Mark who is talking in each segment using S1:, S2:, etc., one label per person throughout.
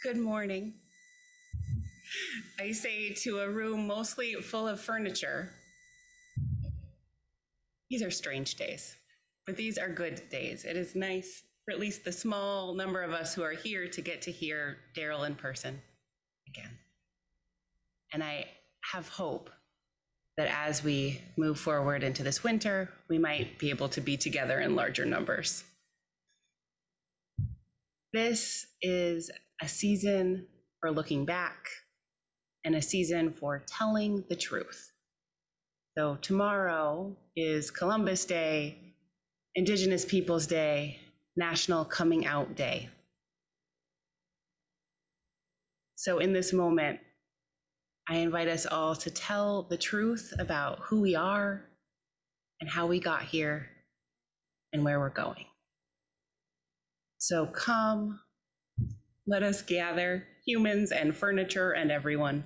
S1: Good morning. I say to a room mostly full of furniture, these are strange days, but these are good days. It is nice for at least the small number of us who are here to get to hear Daryl in person again. And I have hope that as we move forward into this winter, we might be able to be together in larger numbers. This is a season for looking back and a season for telling the truth. So, tomorrow is Columbus Day, Indigenous Peoples Day, National Coming Out Day. So, in this moment, I invite us all to tell the truth about who we are and how we got here and where we're going. So come, let us gather, humans and furniture and everyone.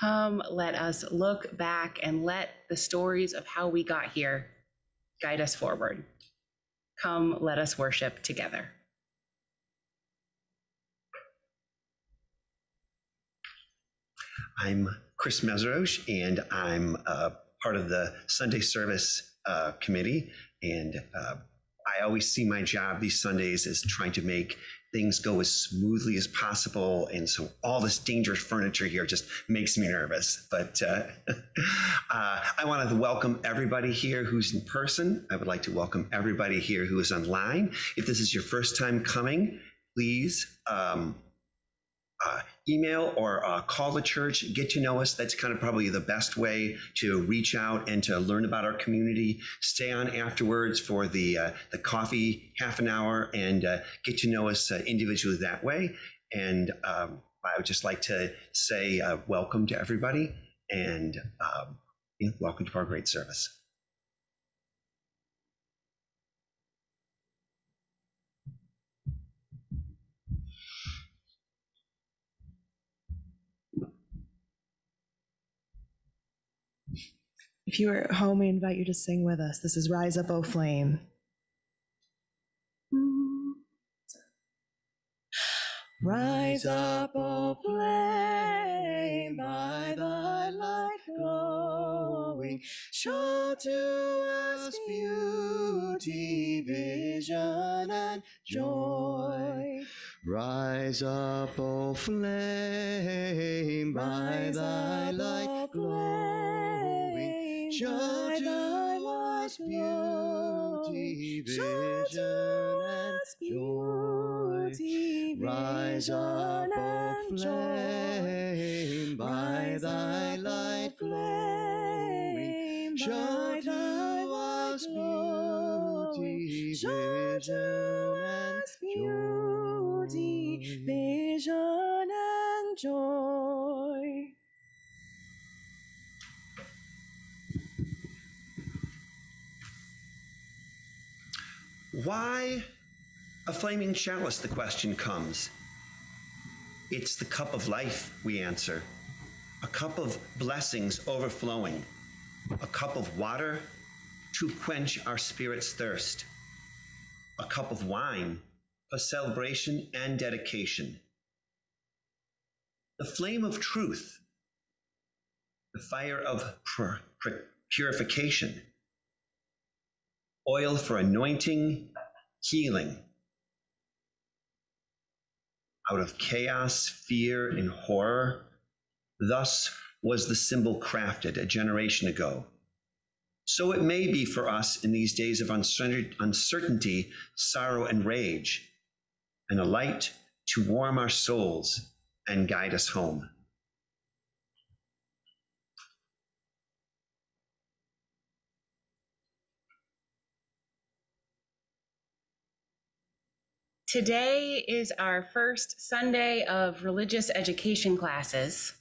S1: Come, let us look back and let the stories of how we got here guide us forward. Come, let us worship together.
S2: I'm Chris Meseroche, and I'm uh, part of the Sunday Service uh, Committee. And uh, I always see my job these Sundays as trying to make things go as smoothly as possible. And so all this dangerous furniture here just makes me nervous. But uh, uh, I want to welcome everybody here who's in person. I would like to welcome everybody here who is online. If this is your first time coming, please um, uh, email or uh, call the church, get to know us. That's kind of probably the best way to reach out and to learn about our community. Stay on afterwards for the uh, the coffee half an hour and uh, get to know us uh, individually that way. And um, I would just like to say uh, welcome to everybody and um, yeah, welcome to our great service.
S3: If you are at home, we invite you to sing with us. This is Rise Up, O Flame. Rise up, O flame, by thy light glowing, show to us beauty, vision, and joy. Rise up, O flame, by thy light glowing, show to us beauty, vision, and joy. Rise up, O flame, by thy light glowing, show to us beauty, vision,
S2: Why a flaming chalice? The question comes. It's the cup of life, we answer. A cup of blessings overflowing. A cup of water to quench our spirit's thirst. A cup of wine for celebration and dedication. The flame of truth. The fire of pur- pur- purification. Oil for anointing, healing. Out of chaos, fear, and horror, thus was the symbol crafted a generation ago. So it may be for us in these days of uncertainty, sorrow, and rage, and a light to warm our souls and guide us home.
S1: Today is our first Sunday of religious education classes.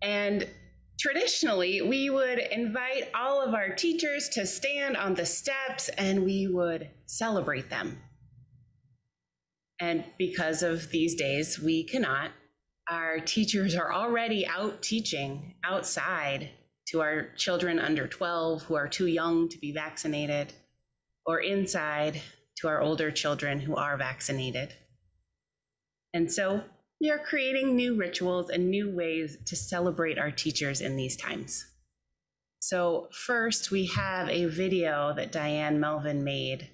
S1: And traditionally, we would invite all of our teachers to stand on the steps and we would celebrate them. And because of these days, we cannot. Our teachers are already out teaching outside to our children under 12 who are too young to be vaccinated, or inside to our older children who are vaccinated. And so we are creating new rituals and new ways to celebrate our teachers in these times. So, first, we have a video that Diane Melvin made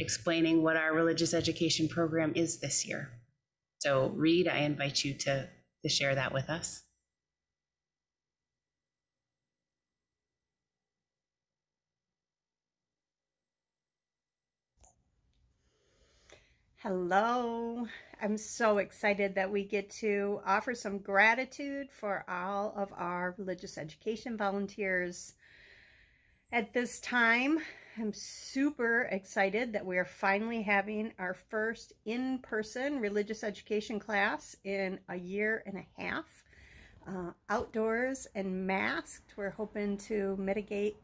S1: explaining what our religious education program is this year. So, Reed, I invite you to, to share that with us.
S4: Hello. I'm so excited that we get to offer some gratitude for all of our religious education volunteers. At this time, I'm super excited that we are finally having our first in person religious education class in a year and a half. Uh, outdoors and masked. We're hoping to mitigate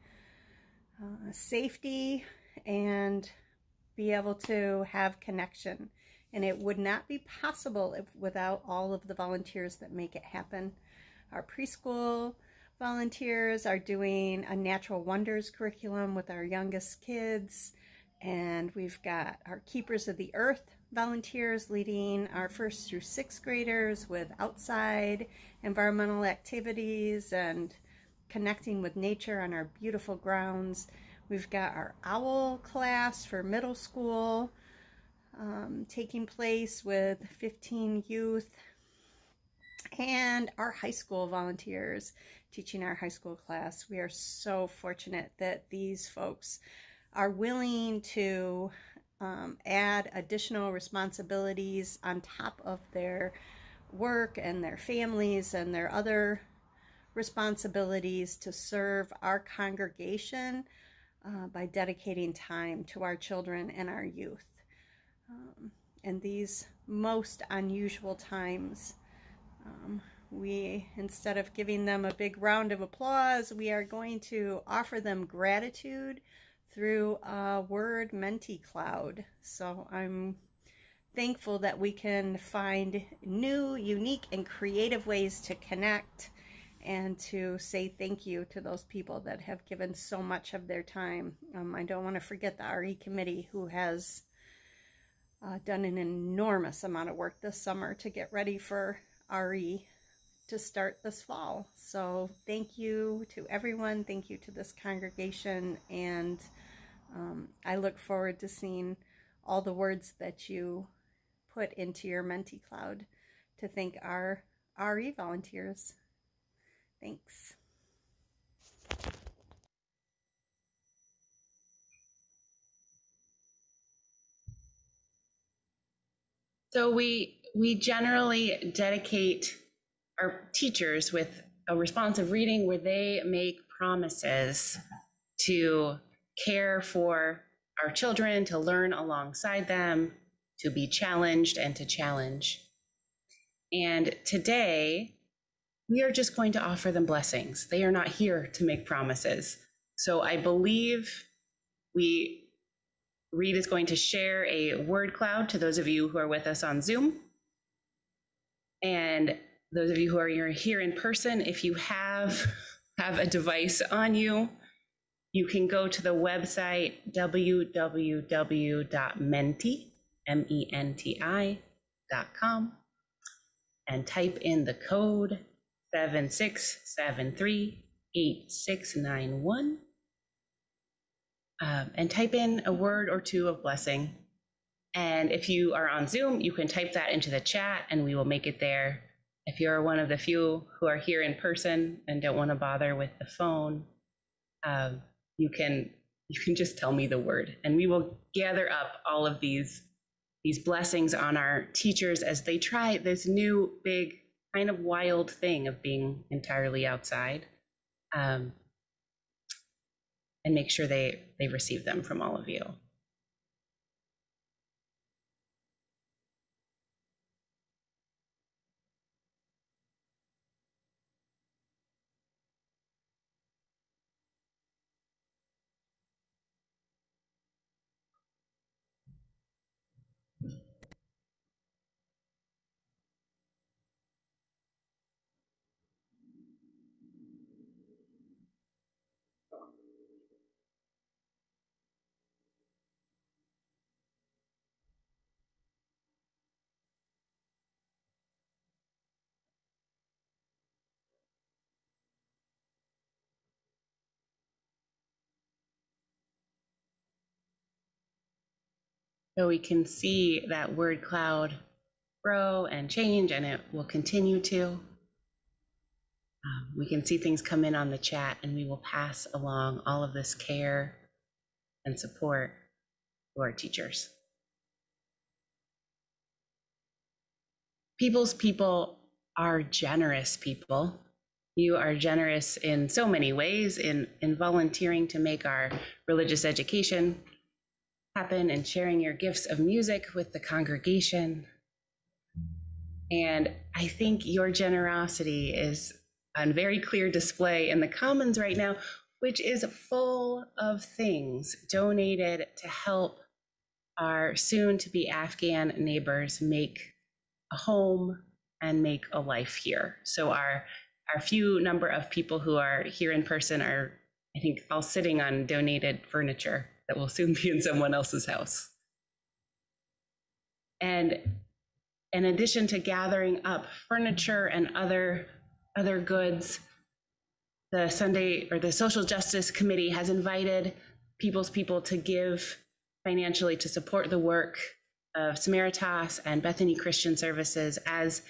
S4: uh, safety and be able to have connection. And it would not be possible if, without all of the volunteers that make it happen. Our preschool volunteers are doing a natural wonders curriculum with our youngest kids. And we've got our Keepers of the Earth volunteers leading our first through sixth graders with outside environmental activities and connecting with nature on our beautiful grounds. We've got our OWL class for middle school um, taking place with 15 youth and our high school volunteers teaching our high school class. We are so fortunate that these folks are willing to um, add additional responsibilities on top of their work and their families and their other responsibilities to serve our congregation uh, by dedicating time to our children and our youth. Um, and these most unusual times, um, we, instead of giving them a big round of applause, we are going to offer them gratitude through a word Menti cloud. So I'm thankful that we can find new, unique, and creative ways to connect and to say thank you to those people that have given so much of their time. Um, I don't want to forget the RE committee who has uh, done an enormous amount of work this summer to get ready for RE to start this fall. So thank you to everyone. Thank you to this congregation. And um, I look forward to seeing all the words that you put into your Menti Cloud to thank our RE volunteers. Thanks.
S1: So we we generally dedicate our teachers with a responsive reading where they make promises to care for our children, to learn alongside them, to be challenged and to challenge. And today, we are just going to offer them blessings. They are not here to make promises. So I believe we Reed is going to share a word cloud to those of you who are with us on Zoom. And those of you who are here in person, if you have have a device on you, you can go to the website www.menti, M-E-N-T-I.com and type in the code 76738691 um, and type in a word or two of blessing. And if you are on Zoom, you can type that into the chat and we will make it there. If you're one of the few who are here in person and don't want to bother with the phone, um, you can you can just tell me the word and we will gather up all of these these blessings on our teachers as they try this new big kind of wild thing of being entirely outside um, and make sure they they receive them from all of you So we can see that word cloud grow and change, and it will continue to. Um, we can see things come in on the chat, and we will pass along all of this care and support to our teachers. People's people are generous people. You are generous in so many ways in, in volunteering to make our religious education happen and sharing your gifts of music with the congregation. And I think your generosity is on very clear display in the Commons right now, which is full of things donated to help our soon to be Afghan neighbors make a home and make a life here. So our our few number of people who are here in person are, I think, all sitting on donated furniture that will soon be in someone else's house. And in addition to gathering up furniture and other other goods, the Sunday or the Social Justice Committee has invited People's People to give financially to support the work of Samaritas and Bethany Christian Services as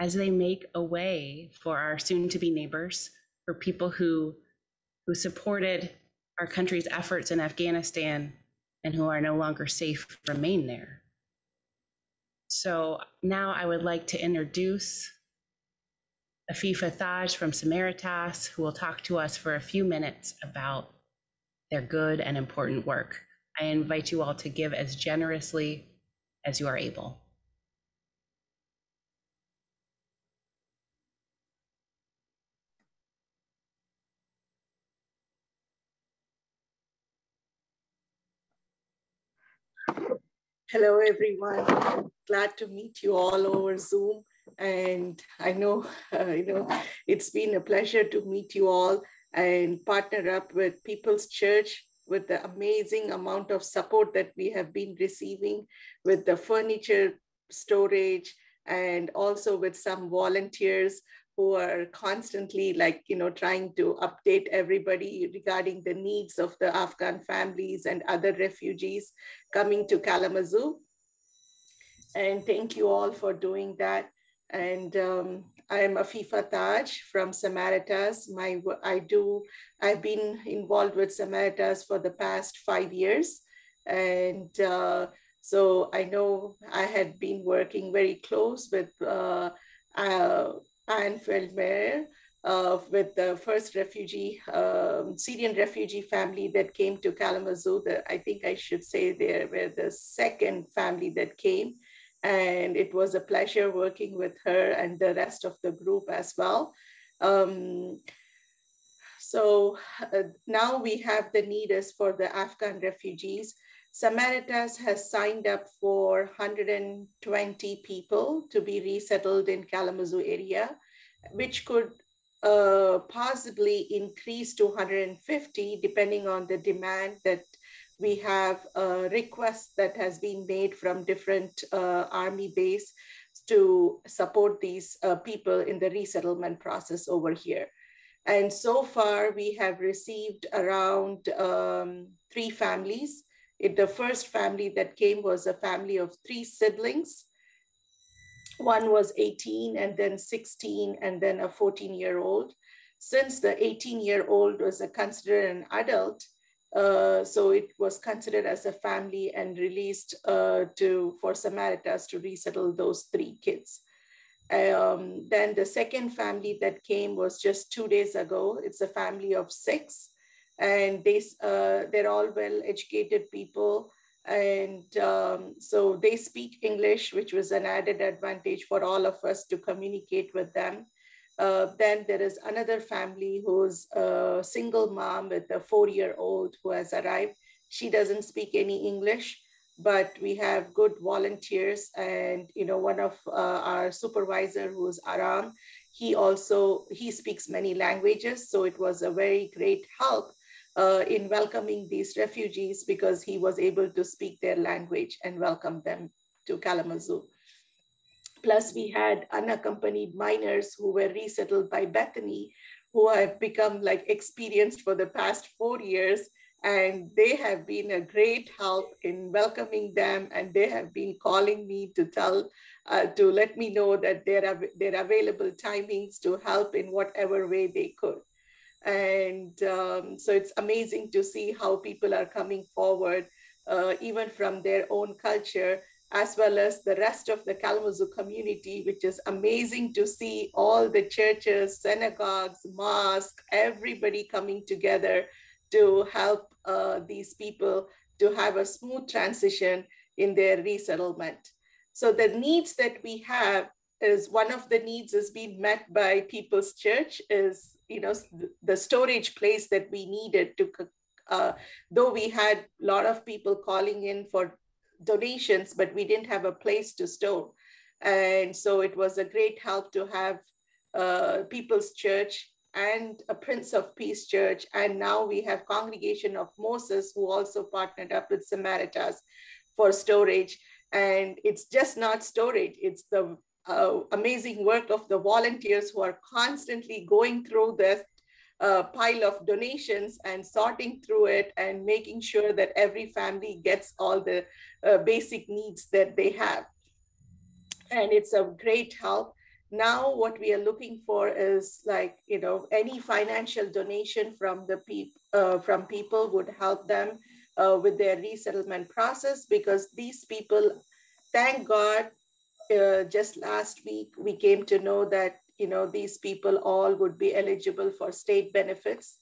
S1: as they make a way for our soon to be neighbors, for people who who supported our country's efforts in Afghanistan and who are no longer safe remain there. So now I would like to introduce Afifa Thaj from Samaritas, who will talk to us for a few minutes about their good and important work. I invite you all to give as generously as you are able.
S5: Hello, everyone. Glad to meet you all over Zoom. And I know, uh, you know, it's been a pleasure to meet you all and partner up with People's Church with the amazing amount of support that we have been receiving with the furniture storage and also with some volunteers who are constantly like you know trying to update everybody regarding the needs of the afghan families and other refugees coming to kalamazoo. And thank you all for doing that. And um, i'm afifa taj from samaritas. My i do i've been involved with samaritas for the past five years. And uh, so i know i had been working very close with uh, uh, Anne Feldmeyer uh, with the first refugee, um, Syrian refugee family that came to Kalamazoo. The, I think I should say they were the second family that came. And it was a pleasure working with her and the rest of the group as well. Um, so uh, now we have the need is for the Afghan refugees. Samaritas has signed up for 120 people to be resettled in Kalamazoo area, which could uh, possibly increase to 150 depending on the demand that we have a request that has been made from different uh, army base to support these uh, people in the resettlement process over here. And so far, we have received around um, three families it, the first family that came was a family of three siblings. One was 18 and then 16 and then a 14 year old. Since the 18 year old was considered an adult, uh, so it was considered as a family and released uh, to for Samaritas to resettle those three kids. Um, then the second family that came was just two days ago. It's a family of six and they uh, they're all well educated people. And um, so they speak english which was an added advantage for all of us to communicate with them. Uh, then there is another family who's a single mom with a four year old who has arrived. She doesn't speak any english but we have good volunteers. And you know one of uh, our supervisor who's aram he also he speaks many languages. So it was a very great help uh, in welcoming these refugees because he was able to speak their language and welcome them to Kalamazoo. Plus, we had unaccompanied minors who were resettled by Bethany, who have become like experienced for the past four years and they have been a great help in welcoming them and they have been calling me to tell uh, to let me know that there are, they're available timings to help in whatever way they could and um, so it's amazing to see how people are coming forward uh, even from their own culture as well as the rest of the Kalamazoo community, which is amazing to see all the churches, synagogues, mosques, everybody coming together to help uh, these people to have a smooth transition in their resettlement. So the needs that we have is one of the needs is being met by People's Church is, you know, the storage place that we needed to, uh, though we had a lot of people calling in for donations, but we didn't have a place to store. And so it was a great help to have uh, People's Church and a Prince of Peace Church. And now we have Congregation of Moses who also partnered up with Samaritas for storage. And it's just not storage, it's the uh, amazing work of the volunteers who are constantly going through this uh, pile of donations and sorting through it and making sure that every family gets all the uh, basic needs that they have. And it's a great help. Now, what we are looking for is like, you know, any financial donation from the people uh, from people would help them uh, with their resettlement process because these people, thank God, uh, just last week we came to know that you know, these people all would be eligible for state benefits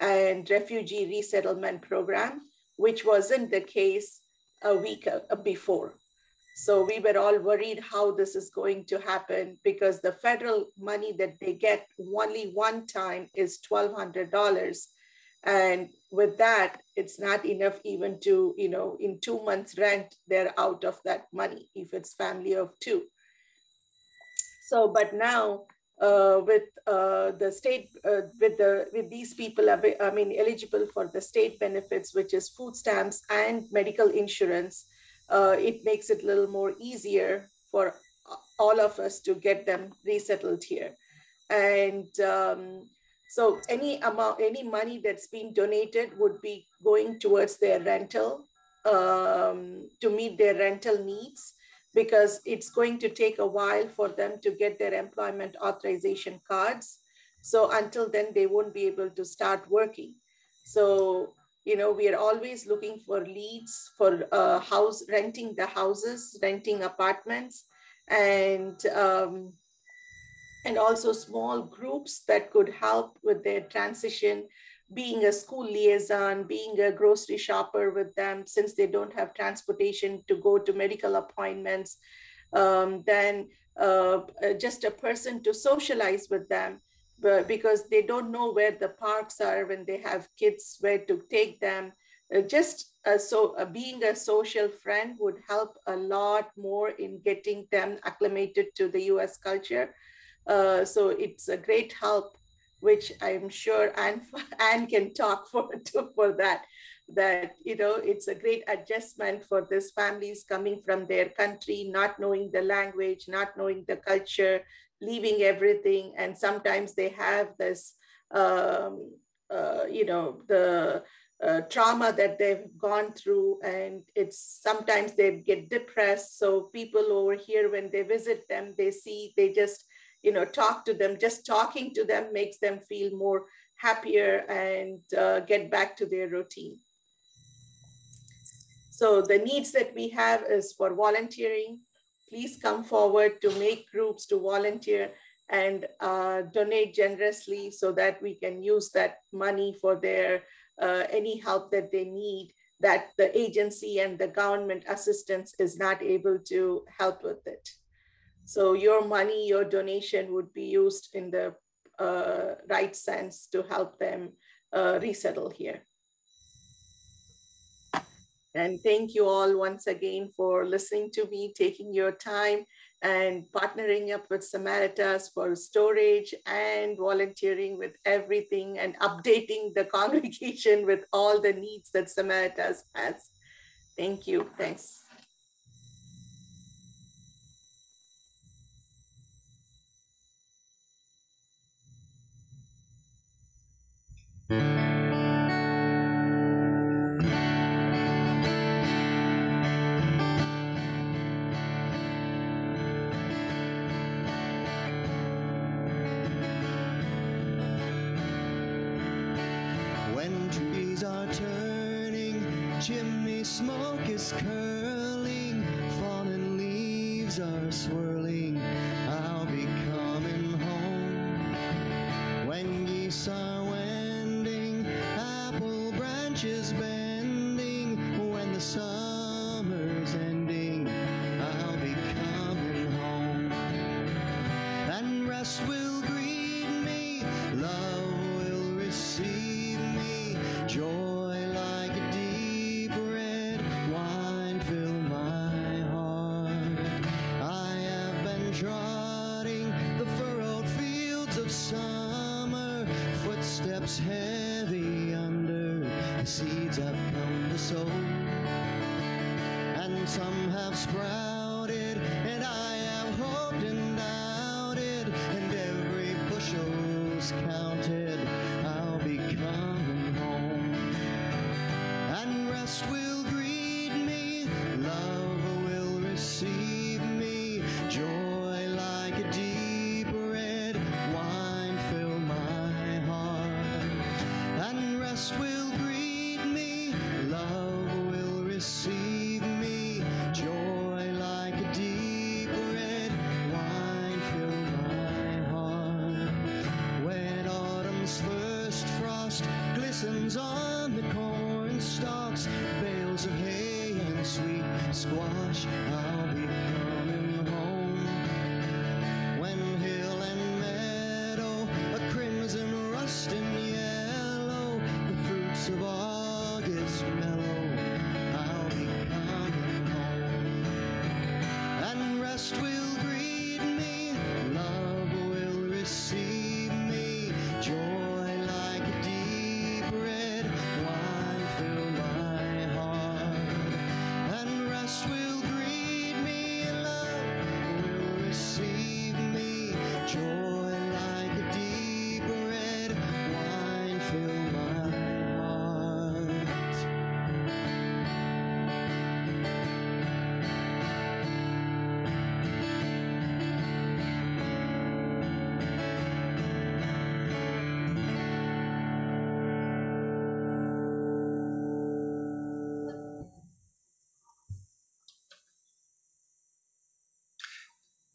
S5: and refugee resettlement program, which wasn't the case a week before. So we were all worried how this is going to happen because the federal money that they get only one time is $1,200. And with that, it's not enough even to, you know, in two months rent, they're out of that money if it's family of two. So, but now uh, with uh, the state uh, with the with these people I mean eligible for the state benefits which is food stamps and medical insurance uh, it makes it a little more easier for all of us to get them resettled here and um, so any amount any money that's being donated would be going towards their rental um, to meet their rental needs because it's going to take a while for them to get their employment authorization cards. So until then, they won't be able to start working. So, you know, we are always looking for leads for uh, house renting the houses, renting apartments, and um, and also small groups that could help with their transition being a school liaison, being a grocery shopper with them, since they don't have transportation to go to medical appointments, um, then uh, uh just a person to socialize with them because they don't know where the parks are when they have kids, where to take them. Uh, just uh, so uh, being a social friend would help a lot more in getting them acclimated to the US culture. Uh, so it's a great help which I'm sure Anne, Anne can talk for, to, for that, that, you know, it's a great adjustment for these families coming from their country, not knowing the language, not knowing the culture, leaving everything. And sometimes they have this, um, uh, you know, the uh, trauma that they've gone through and it's sometimes they get depressed so people over here when they visit them they see they just you know, talk to them. Just talking to them makes them feel more happier and uh, get back to their routine. So the needs that we have is for volunteering. Please come forward to make groups to volunteer and uh, donate generously so that we can use that money for their uh, any help that they need that the agency and the government assistance is not able to help with it. So your money, your donation would be used in the uh, right sense to help them uh, resettle here. And thank you all once again for listening to me, taking your time and partnering up with Samaritas for storage and volunteering with everything and updating the congregation with all the needs that Samaritas has. Thank you. Thanks.
S6: Smoke is curling,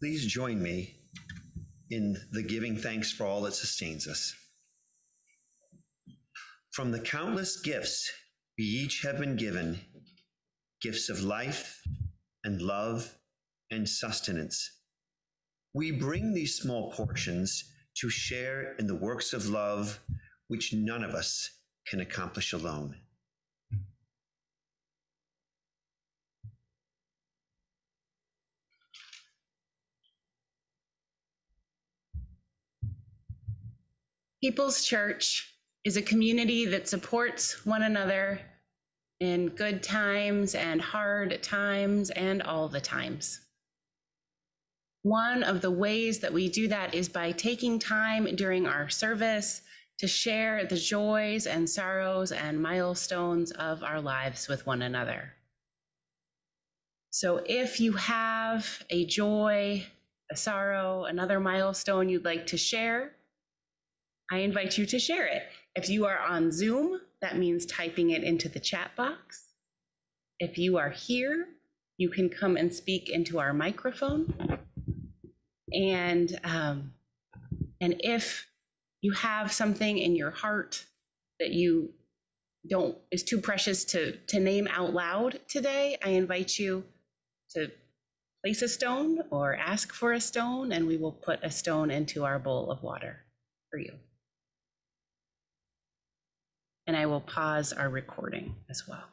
S2: Please join me in the giving thanks for all that sustains us. From the countless gifts we each have been given, gifts of life and love and sustenance, we bring these small portions to share in the works of love which none of us can accomplish alone.
S1: People's Church is a community that supports one another in good times and hard times and all the times. One of the ways that we do that is by taking time during our service to share the joys and sorrows and milestones of our lives with one another. So if you have a joy, a sorrow, another milestone you'd like to share, I invite you to share it. If you are on Zoom, that means typing it into the chat box. If you are here, you can come and speak into our microphone. And um, and if you have something in your heart that you don't is too precious to to name out loud today, I invite you to place a stone or ask for a stone, and we will put a stone into our bowl of water for you. And I will pause our recording as well.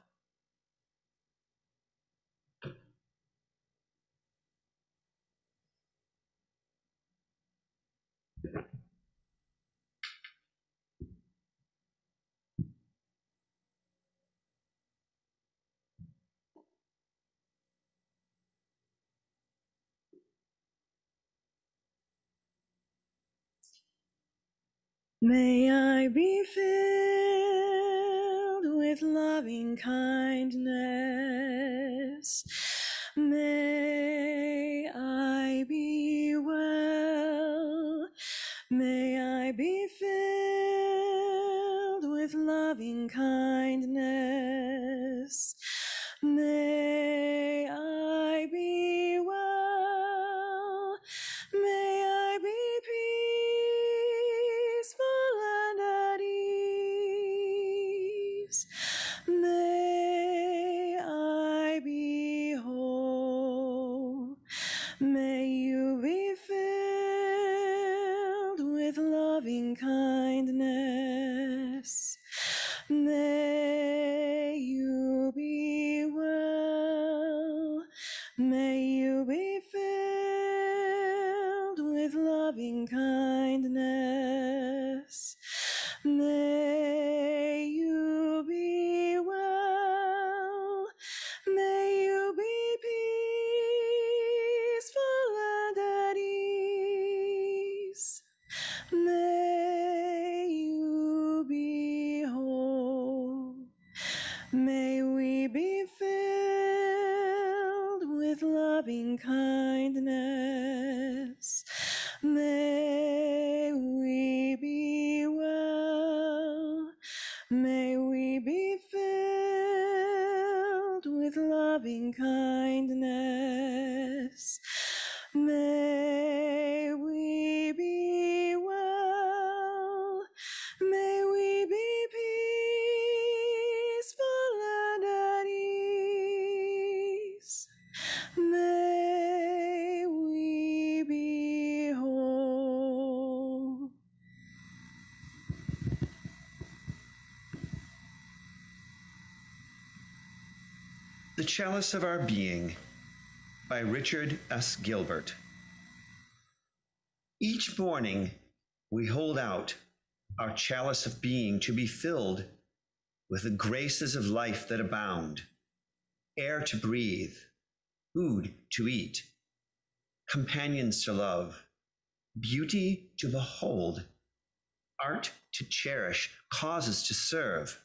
S3: May I be filled with loving kindness. May I be well. May I be filled with loving kindness. May May we be well. May we be peaceful and at ease. May we be whole.
S2: The Chalice of Our Being by Richard S. Gilbert. Each morning, we hold out our chalice of being to be filled with the graces of life that abound air to breathe, food to eat, companions to love, beauty to behold, art to cherish, causes to serve.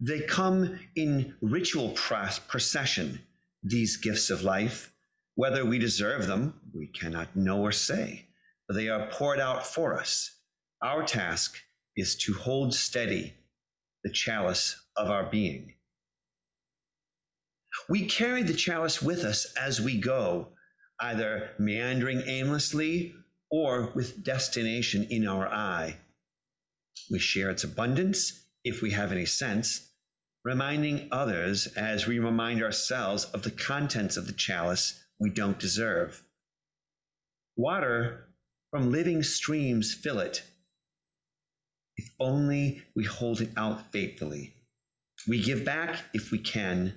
S2: They come in ritual procession, these gifts of life. Whether we deserve them, we cannot know or say, but they are poured out for us. Our task is to hold steady the chalice of our being. We carry the chalice with us as we go, either meandering aimlessly or with destination in our eye. We share its abundance if we have any sense, reminding others as we remind ourselves of the contents of the chalice we don't deserve. Water from living streams fill it. If only we hold it out faithfully. We give back if we can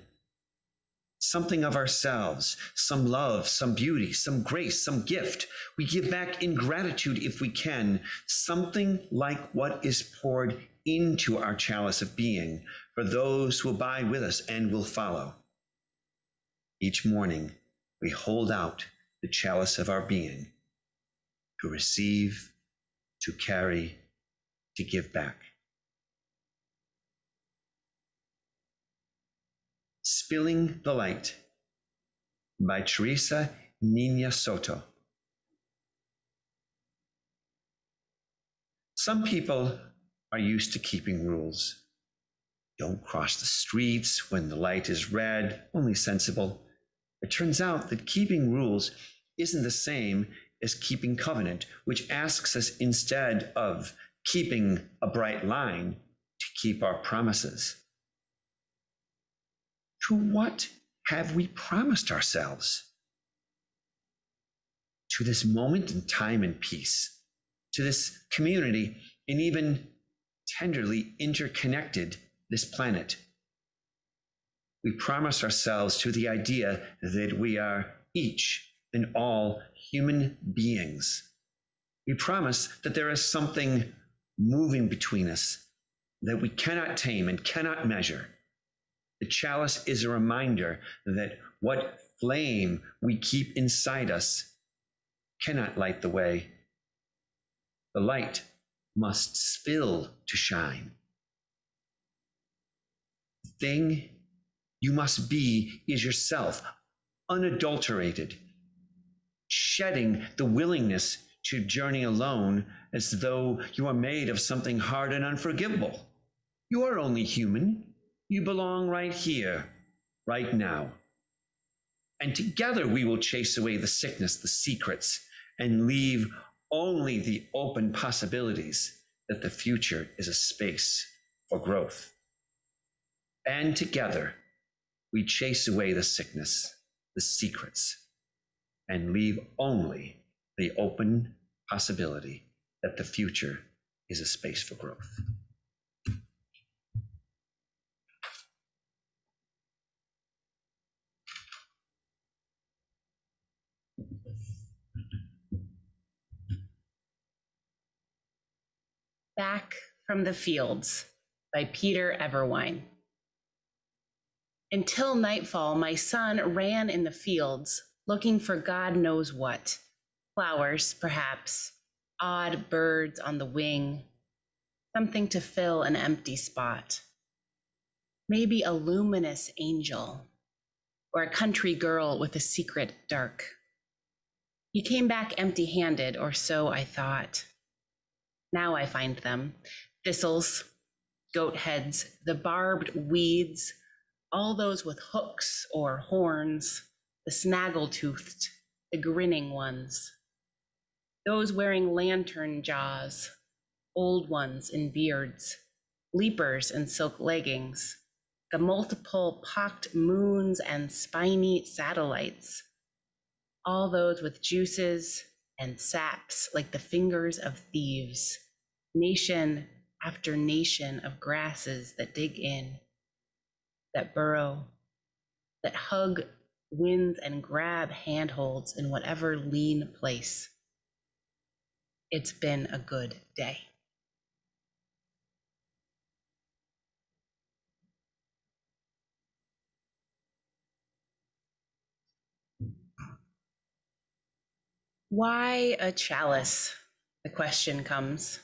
S2: something of ourselves, some love, some beauty, some grace, some gift. We give back in gratitude if we can, something like what is poured into our chalice of being for those who abide with us and will follow. Each morning, we hold out the chalice of our being to receive, to carry, to give back. Spilling the Light by Theresa Inés Soto. Some people are used to keeping rules. Don't cross the streets when the light is red, only sensible. It turns out that keeping rules isn't the same as keeping covenant, which asks us instead of keeping a bright line to keep our promises. To what have we promised ourselves? To this moment in time and peace, to this community, and even tenderly interconnected this planet. We promise ourselves to the idea that we are each and all human beings. We promise that there is something moving between us that we cannot tame and cannot measure. The chalice is a reminder that what flame we keep inside us cannot light the way. The light must spill to shine. The thing you must be is yourself, unadulterated, shedding the willingness
S7: to journey alone as though you are made of something hard and unforgivable. You are only human. You belong right here, right now. And together we will chase away the sickness, the secrets, and leave only the open possibilities that the future is a space for growth. And together we chase away the sickness, the secrets, and leave only the open possibility that the future is a space for growth.
S1: Back from the Fields by Peter Everwine. Until nightfall, my son ran in the fields, looking for God knows what flowers, perhaps, odd birds on the wing, something to fill an empty spot. Maybe a luminous angel or a country girl with a secret dark. He came back empty handed, or so I thought. Now I find them. Thistles, goat heads, the barbed weeds, all those with hooks or horns, the snaggle toothed, the grinning ones, those wearing lantern jaws, old ones in beards, leapers in silk leggings, the multiple pocked moons and spiny satellites, all those with juices and saps like the fingers of thieves, nation after nation of grasses that dig in, that burrow, that hug winds and grab handholds in whatever lean place. It's been a good day. Why a chalice? The question comes.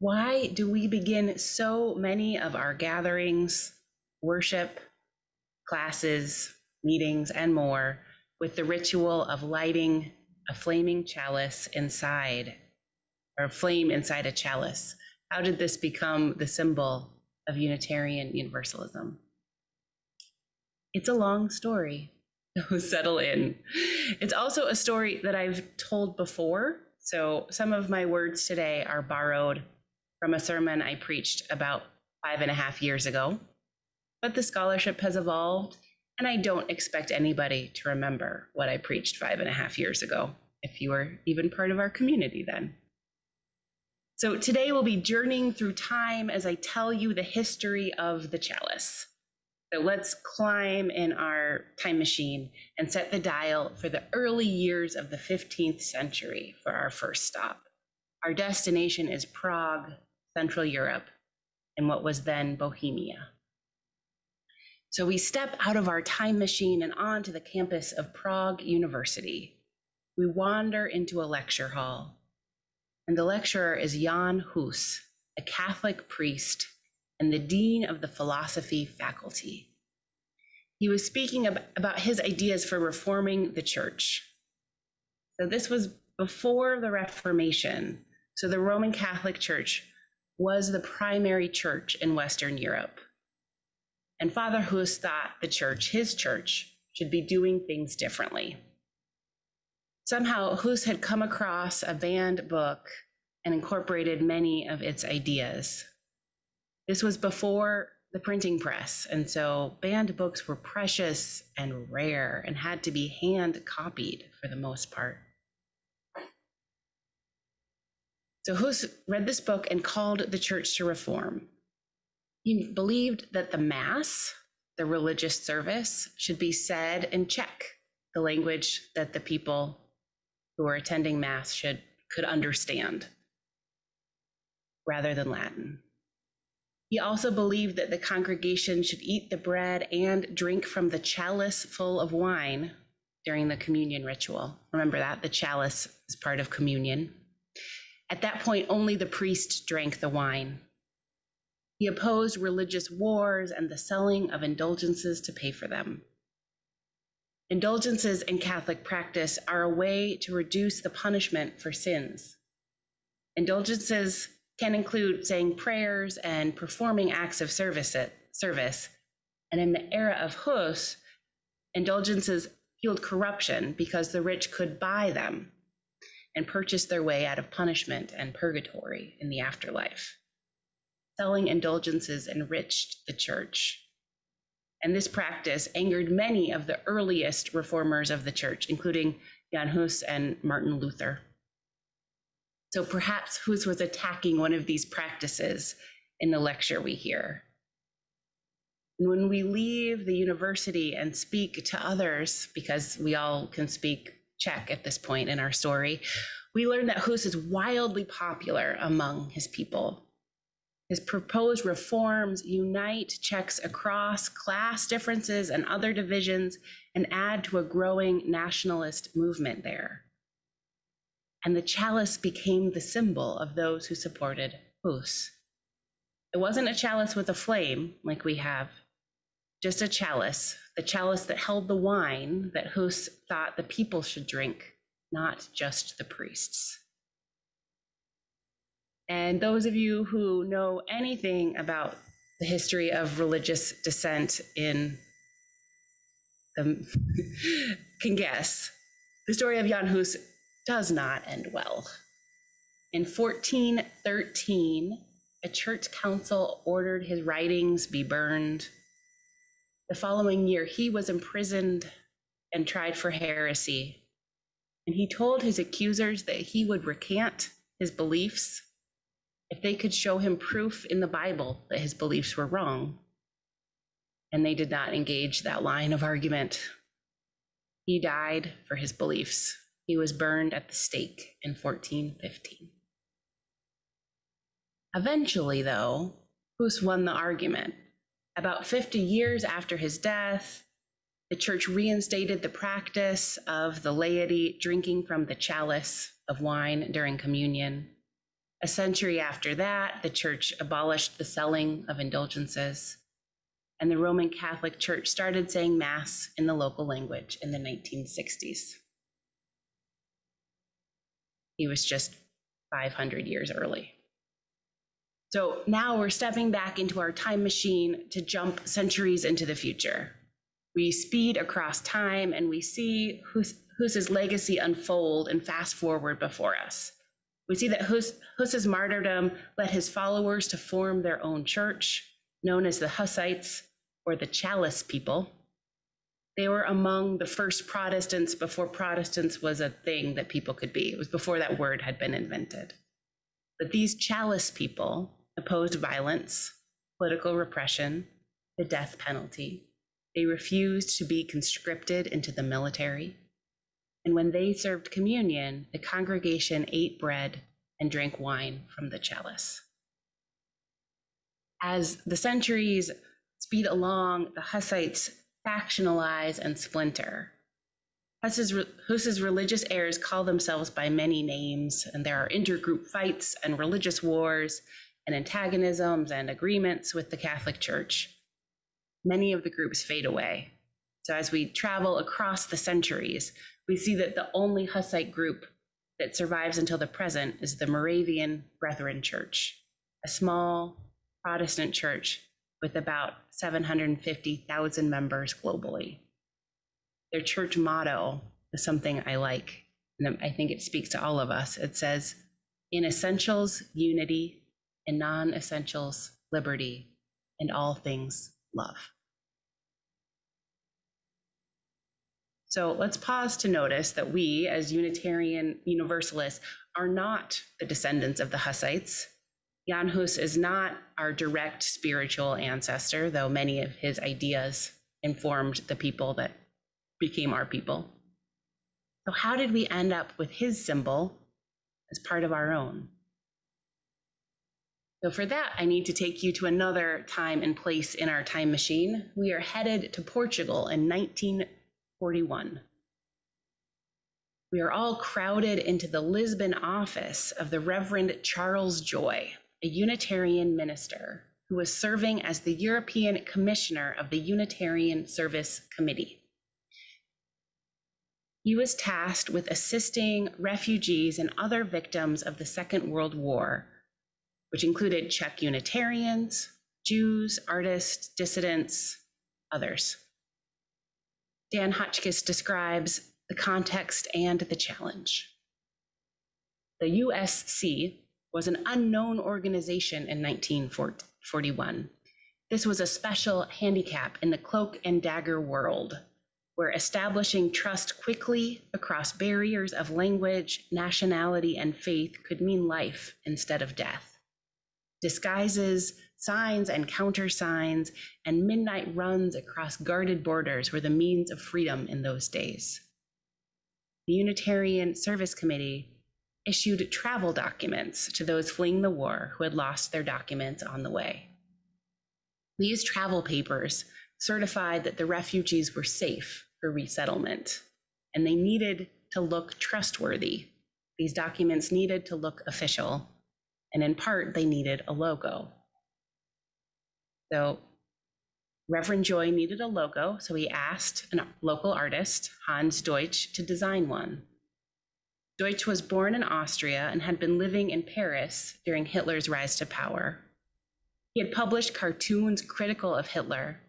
S1: Why do we begin so many of our gatherings, worship, classes, meetings, and more with the ritual of lighting a flaming chalice inside, or flame inside a chalice? How did this become the symbol of Unitarian Universalism? It's a long story. Settle in. It's also a story that I've told before. So some of my words today are borrowed from a sermon I preached about five and a half years ago. But the scholarship has evolved, and I don't expect anybody to remember what I preached five and a half years ago, if you were even part of our community then. So today we'll be journeying through time as I tell you the history of the chalice. So let's climb in our time machine and set the dial for the early years of the 15th century for our first stop. Our destination is Prague, Central Europe, in what was then Bohemia. So we step out of our time machine and onto the campus of Prague University. We wander into a lecture hall, and the lecturer is Jan Hus, a Catholic priest and the dean of the philosophy faculty. He was speaking about his ideas for reforming the church. So, this was before the Reformation. So, the Roman Catholic Church was the primary church in Western Europe. And Father Hus thought the church, his church, should be doing things differently. Somehow, Hus had come across a banned book and incorporated many of its ideas. This was before the printing press, and so banned books were precious and rare and had to be hand copied for the most part. So Hus read this book and called the church to reform. He believed that the Mass, the religious service, should be said in Czech, the language that the people who were attending Mass should could understand, rather than Latin. He also believed that the congregation should eat the bread and drink from the chalice full of wine during the communion ritual. Remember that? The chalice is part of communion. At that point, only the priest drank the wine. He opposed religious wars and the selling of indulgences to pay for them. Indulgences in Catholic practice are a way to reduce the punishment for sins. Indulgences can include saying prayers and performing acts of service. service. And in the era of Hus, indulgences healed corruption because the rich could buy them and purchase their way out of punishment and purgatory in the afterlife. Selling indulgences enriched the church. And this practice angered many of the earliest reformers of the church, including Jan Hus and Martin Luther. So perhaps Hus was attacking one of these practices in the lecture we hear. And when we leave the university and speak to others, because we all can speak Czech at this point in our story, we learn that Hus is wildly popular among his people. His proposed reforms unite Czechs across class differences and other divisions and add to a growing nationalist movement there. And the chalice became the symbol of those who supported Hus. It wasn't a chalice with a flame like we have, just a chalice, the chalice that held the wine that Hus thought the people should drink, not just the priests. And those of you who know anything about the history of religious dissent in the, can guess the story of Jan Hus does not end well. In 1413, a church council ordered his writings be burned. The following year, he was imprisoned and tried for heresy. And he told his accusers that he would recant his beliefs if they could show him proof in the Bible that his beliefs were wrong. And they did not engage that line of argument. He died for his beliefs. He was burned at the stake in 1415. Eventually, though, Hus won the argument. About 50 years after his death, the church reinstated the practice of the laity drinking from the chalice of wine during communion. A century after that, the church abolished the selling of indulgences, and the Roman Catholic Church started saying Mass in the local language in the 1960s. He was just 500 years early. So now we're stepping back into our time machine to jump centuries into the future. We speed across time and we see Hus, Hus's legacy unfold and fast forward before us. We see that Hus, Hus's martyrdom led his followers to form their own church, known as the Hussites or the Chalice people. They were among the first Protestants before Protestants was a thing that people could be. It was before that word had been invented. But these Chalice people opposed violence, political repression, the death penalty. They refused to be conscripted into the military. And when they served communion, the congregation ate bread and drank wine from the chalice. As the centuries speed along, the Hussites factionalize and splinter. Huss's, Hus's religious heirs call themselves by many names, and there are intergroup fights and religious wars and antagonisms and agreements with the Catholic Church. Many of the groups fade away. So as we travel across the centuries, we see that the only Hussite group that survives until the present is the Moravian Brethren Church, a small Protestant church with about 750,000 members globally. Their church motto is something I like, and I think it speaks to all of us. It says, In essentials, unity, in non essentials, liberty, and all things, love. So let's pause to notice that we, as Unitarian Universalists, are not the descendants of the Hussites. Jan Hus is not our direct spiritual ancestor, though many of his ideas informed the people that became our people. So, how did we end up with his symbol as part of our own? So, for that, I need to take you to another time and place in our time machine. We are headed to Portugal in 1941. We are all crowded into the Lisbon office of the Reverend Charles Joy, a Unitarian minister who was serving as the European Commissioner of the Unitarian Service Committee. He was tasked with assisting refugees and other victims of the Second World War, which included Czech Unitarians, Jews, artists, dissidents, others. Dan Hotchkiss describes the context and the challenge. The USC was an unknown organization in 1941. This was a special handicap in the cloak and dagger world, where establishing trust quickly across barriers of language, nationality, and faith could mean life instead of death. Disguises, signs and countersigns, and midnight runs across guarded borders were the means of freedom in those days. The Unitarian Service Committee issued travel documents to those fleeing the war who had lost their documents on the way. These travel papers certified that the refugees were safe for resettlement, and they needed to look trustworthy. These documents needed to look official, and in part, they needed a logo. So Reverend Joy needed a logo, so he asked a local artist, Hans Deutsch, to design one. Deutsch was born in Austria and had been living in Paris during Hitler's rise to power. He had published cartoons critical of Hitler,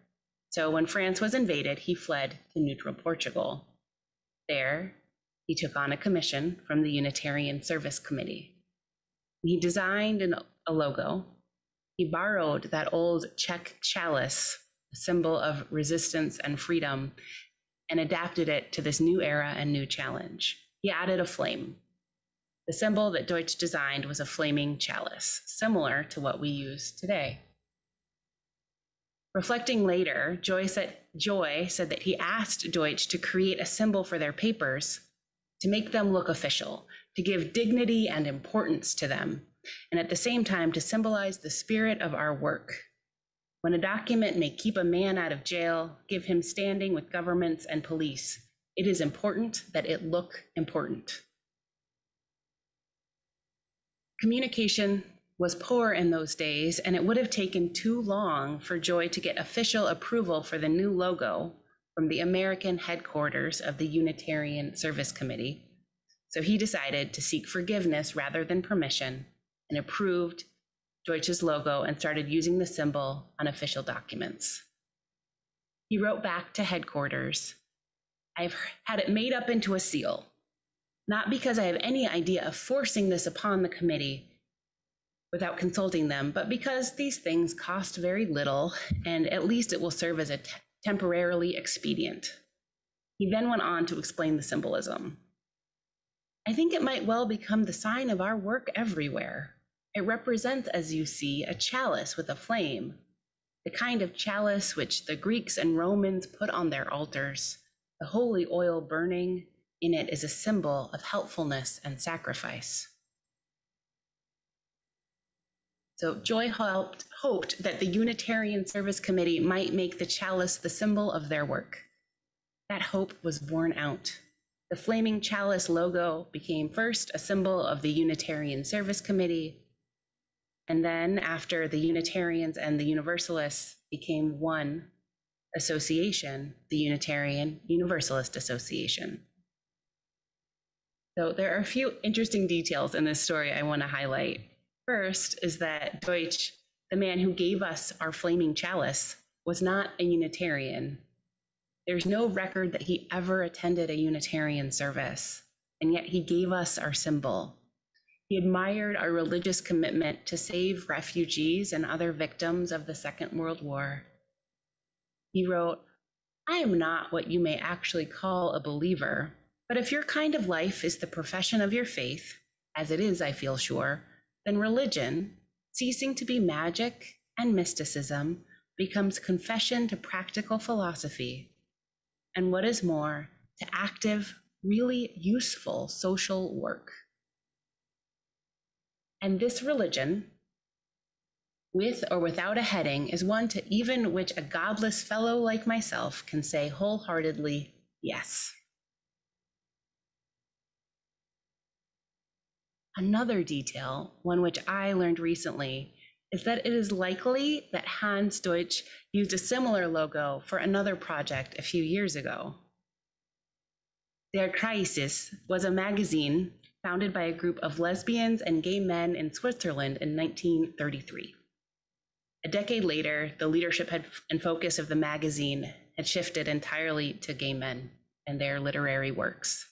S1: so when France was invaded, he fled to neutral Portugal. There, he took on a commission from the Unitarian Service Committee. He designed an, a logo he borrowed that old Czech chalice, a symbol of resistance and freedom, and adapted it to this new era and new challenge. He added a flame. The symbol that Deutsch designed was a flaming chalice, similar to what we use today. Reflecting later, Joy said, Joy said that he asked Deutsch to create a symbol for their papers to make them look official, to give dignity and importance to them, and at the same time to symbolize the spirit of our work. When a document may keep a man out of jail, give him standing with governments and police, it is important that it look important. Communication was poor in those days, and it would have taken too long for Joy to get official approval for the new logo from the American headquarters of the Unitarian Service Committee. So he decided to seek forgiveness rather than permission and approved Deutsch's logo and started using the symbol on official documents. He wrote back to headquarters I've had it made up into a seal, not because I have any idea of forcing this upon the committee without consulting them, but because these things cost very little and at least it will serve as a t- temporarily expedient. He then went on to explain the symbolism. I think it might well become the sign of our work everywhere. It represents, as you see, a chalice with a flame, the kind of chalice which the Greeks and Romans put on their altars. The holy oil burning in it is a symbol of helpfulness and sacrifice. So Joy helped, hoped that the Unitarian Service Committee might make the chalice the symbol of their work. That hope was borne out. The flaming chalice logo became first a symbol of the Unitarian Service Committee, and then, after the Unitarians and the Universalists became one association, the Unitarian Universalist Association. So, there are a few interesting details in this story I want to highlight. First is that Deutsch, the man who gave us our flaming chalice, was not a Unitarian. There's no record that he ever attended a Unitarian service, and yet he gave us our symbol. He admired our religious commitment to save refugees and other victims of the Second World War. He wrote, I am not what you may actually call a believer, but if your kind of life is the profession of your faith, as it is, I feel sure, then religion, ceasing to be magic and mysticism, becomes confession to practical philosophy. And what is more, to active, really useful social work. And this religion, with or without a heading, is one to even which a godless fellow like myself can say wholeheartedly yes. Another detail, one which I learned recently, is that it is likely that Hans Deutsch used a similar logo for another project a few years ago. Der Kreis was a magazine founded by a group of lesbians and gay men in Switzerland in 1933. A decade later, the leadership had, and focus of the magazine had shifted entirely to gay men and their literary works.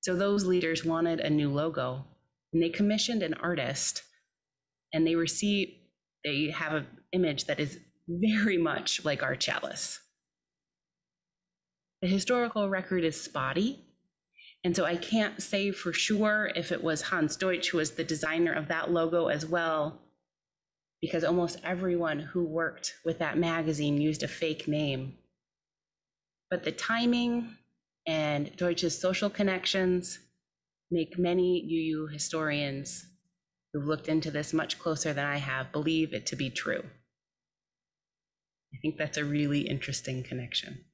S1: So those leaders wanted a new logo, and they commissioned an artist, and they received they have an image that is very much like our chalice. The historical record is spotty, and so I can't say for sure if it was Hans Deutsch who was the designer of that logo as well, because almost everyone who worked with that magazine used a fake name. But the timing and Deutsch's social connections make many UU historians who've looked into this much closer than I have believe it to be true. I think that's a really interesting connection.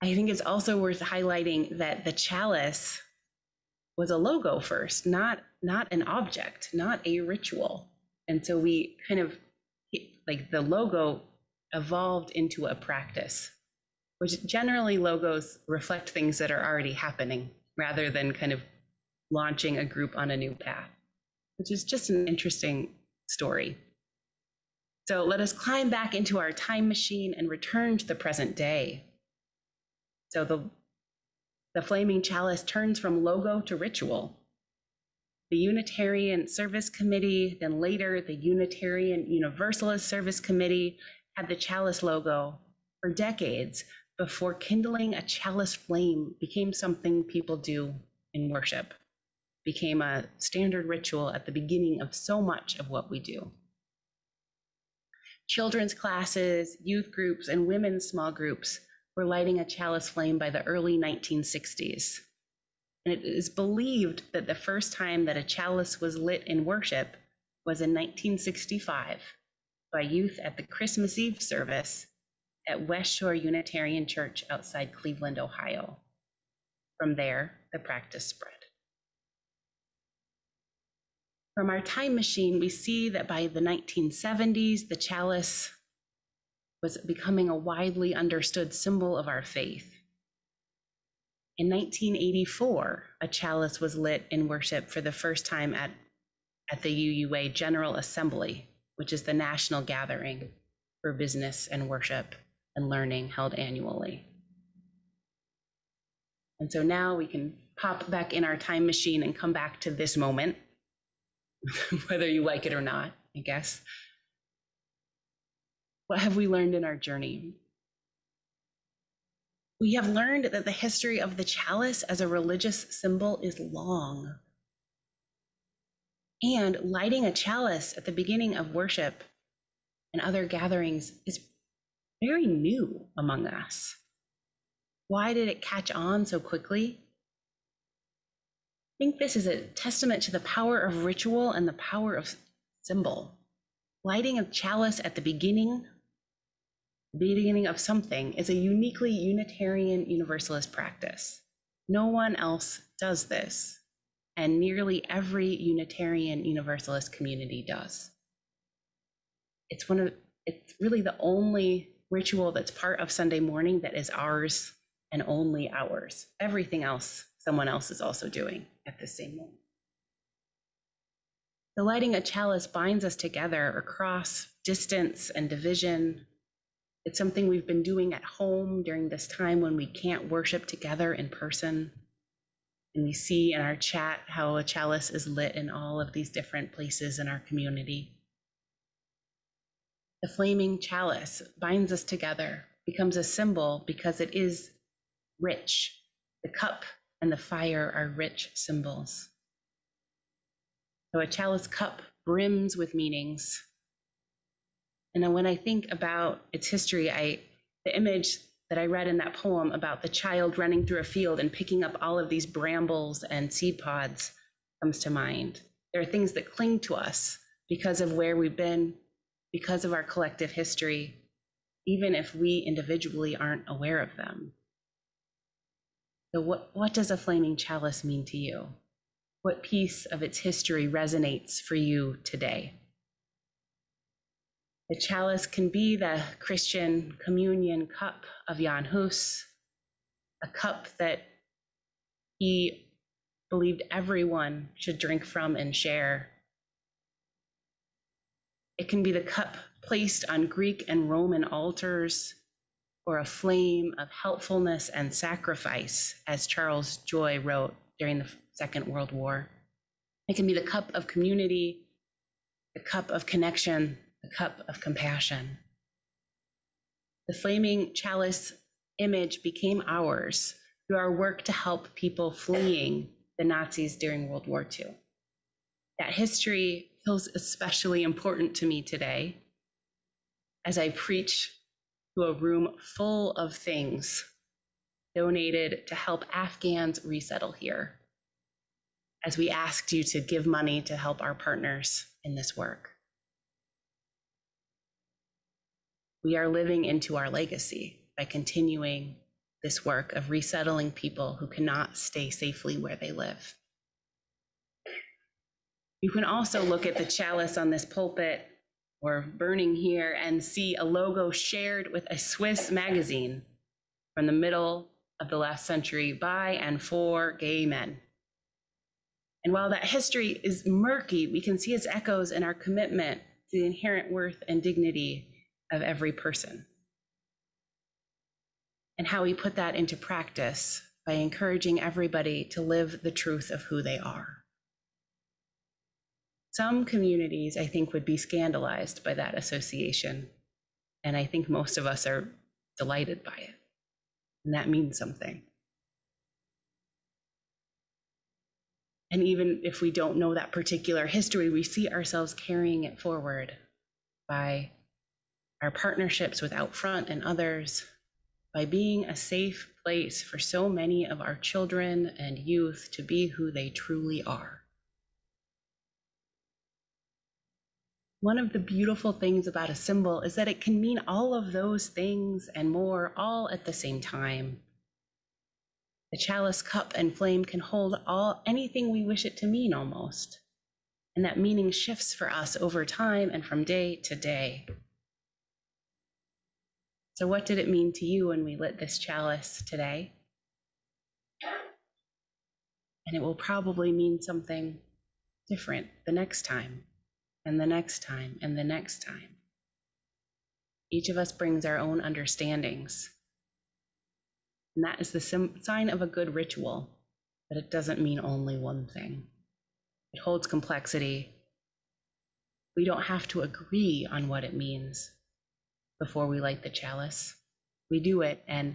S1: I think it's also worth highlighting that the chalice was a logo first, not not an object, not a ritual. And so we kind of like the logo evolved into a practice, which generally logos reflect things that are already happening rather than kind of launching a group on a new path, which is just an interesting story. So let us climb back into our time machine and return to the present day. So the, the flaming chalice turns from logo to ritual. The Unitarian Service Committee, then later the Unitarian Universalist Service Committee, had the chalice logo for decades before kindling a chalice flame became something people do in worship, became a standard ritual at the beginning of so much of what we do. Children's classes, youth groups, and women's small groups were lighting a chalice flame by the early 1960s. And it is believed that the first time that a chalice was lit in worship was in 1965 by youth at the Christmas Eve service at West Shore Unitarian Church outside Cleveland, Ohio. From there, the practice spread. From our time machine, we see that by the 1970s, the chalice was becoming a widely understood symbol of our faith. In 1984, a chalice was lit in worship for the first time at, at the UUA General Assembly, which is the national gathering for business and worship and learning held annually. And so now we can pop back in our time machine and come back to this moment, whether you like it or not, I guess. What have we learned in our journey? We have learned that the history of the chalice as a religious symbol is long. And lighting a chalice at the beginning of worship and other gatherings is very new among us. Why did it catch on so quickly? I think this is a testament to the power of ritual and the power of symbol. Lighting a chalice at the beginning beginning of something is a uniquely Unitarian Universalist practice. No one else does this, and nearly every Unitarian Universalist community does. It's one of it's really the only ritual that's part of Sunday morning that is ours and only ours. Everything else someone else is also doing at the same moment. The lighting a chalice binds us together across distance and division, it's something we've been doing at home during this time when we can't worship together in person. And we see in our chat how a chalice is lit in all of these different places in our community. The flaming chalice binds us together, becomes a symbol because it is rich. The cup and the fire are rich symbols. So a chalice cup brims with meanings and when I think about its history, I the image that I read in that poem about the child running through a field and picking up all of these brambles and seed pods comes to mind. There are things that cling to us because of where we've been, because of our collective history, even if we individually aren't aware of them. So, what, what does a flaming chalice mean to you? What piece of its history resonates for you today? The chalice can be the Christian communion cup of Jan Hus, a cup that he believed everyone should drink from and share. It can be the cup placed on Greek and Roman altars or a flame of helpfulness and sacrifice, as Charles Joy wrote during the Second World War. It can be the cup of community, the cup of connection, the cup of compassion. The flaming chalice image became ours through our work to help people fleeing the Nazis during World War II. That history feels especially important to me today as I preach to a room full of things donated to help Afghans resettle here, as we asked you to give money to help our partners in this work. We are living into our legacy by continuing this work of resettling people who cannot stay safely where they live. You can also look at the chalice on this pulpit or burning here and see a logo shared with a Swiss magazine from the middle of the last century by and for gay men. And while that history is murky, we can see its echoes in our commitment to the inherent worth and dignity of every person. And how we put that into practice by encouraging everybody to live the truth of who they are. Some communities, I think, would be scandalized by that association. And I think most of us are delighted by it. And that means something. And even if we don't know that particular history, we see ourselves carrying it forward by our partnerships with Outfront and others, by being a safe place for so many of our children and youth to be who they truly are. One of the beautiful things about a symbol is that it can mean all of those things and more all at the same time. The chalice cup and flame can hold all anything we wish it to mean almost. And that meaning shifts for us over time and from day to day. So, what did it mean to you when we lit this chalice today? And it will probably mean something different the next time, and the next time, and the next time. Each of us brings our own understandings and that is the sim- sign of a good ritual, but it doesn't mean only one thing. It holds complexity. We don't have to agree on what it means before we light the chalice. We do it and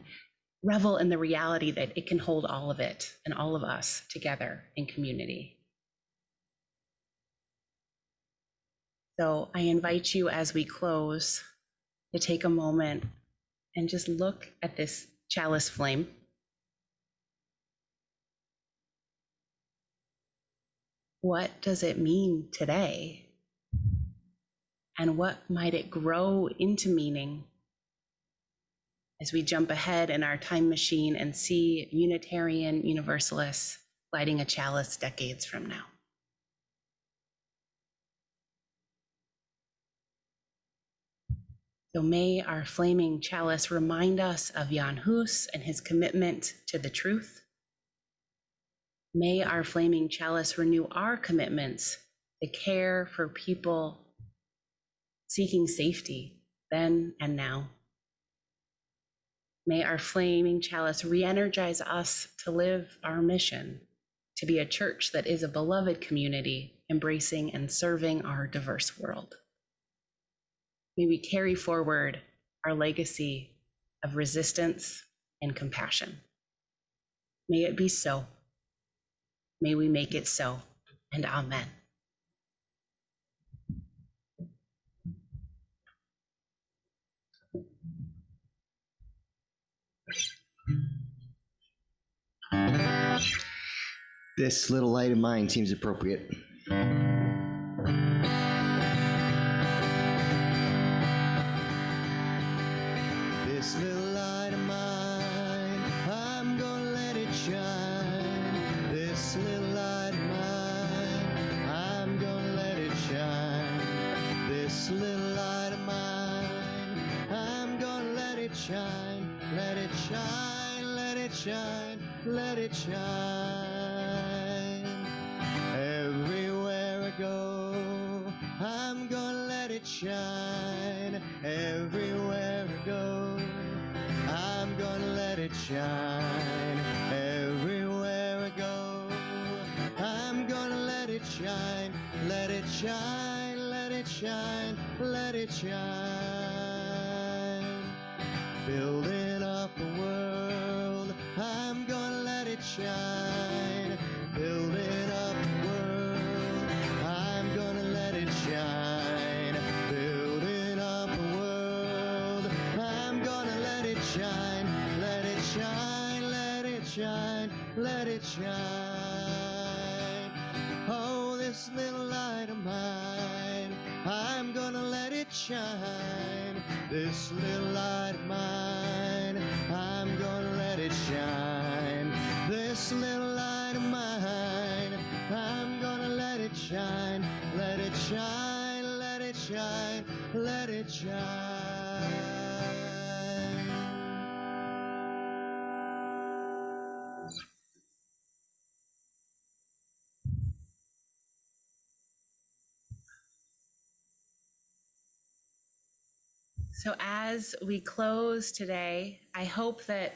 S1: revel in the reality that it can hold all of it and all of us together in community. So I invite you as we close to take a moment and just look at this chalice flame. What does it mean today? And what might it grow into meaning as we jump ahead in our time machine and see Unitarian Universalists lighting a chalice decades from now? So may our flaming chalice remind us of Jan Hus and his commitment to the truth. May our flaming chalice renew our commitments to care for people seeking safety then and now. May our flaming chalice re energize us to live our mission to be a church that is a beloved community, embracing and serving our diverse world. May we carry forward our legacy of resistance and compassion. May it be so. May we make it so. And amen.
S6: This little light of mine seems appropriate. This little light of mine, I'm gonna let it shine. This little light of mine, I'm gonna let it shine. This little light of mine, I'm gonna let it shine. Let it shine, let it shine, let it shine. Everywhere I go, I'm gonna let it shine. Everywhere I go, I'm gonna let it shine. Everywhere I go, I'm gonna let it shine. Let it shine, let it shine, let it shine. Building shine. Building up a world, I'm gonna let it shine. Building up a world, I'm gonna let it shine. Let it shine, let it shine, let it shine. Oh, this little light of mine, I'm gonna let it shine. This little light of mine, I'm gonna let it shine. This little light of mine, I'm gonna let it shine. Let it shine, let it shine, let it shine.
S1: So, as we close today, I hope that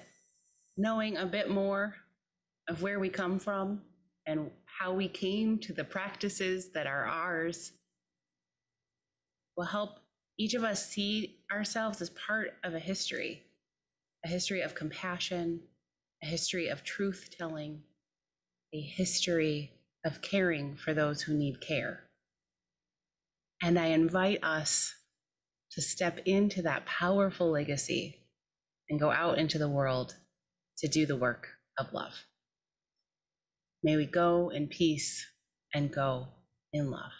S1: knowing a bit more of where we come from and how we came to the practices that are ours will help each of us see ourselves as part of a history a history of compassion, a history of truth telling, a history of caring for those who need care. And I invite us to step into that powerful legacy and go out into the world to do the work of love. May we go in peace and go in love.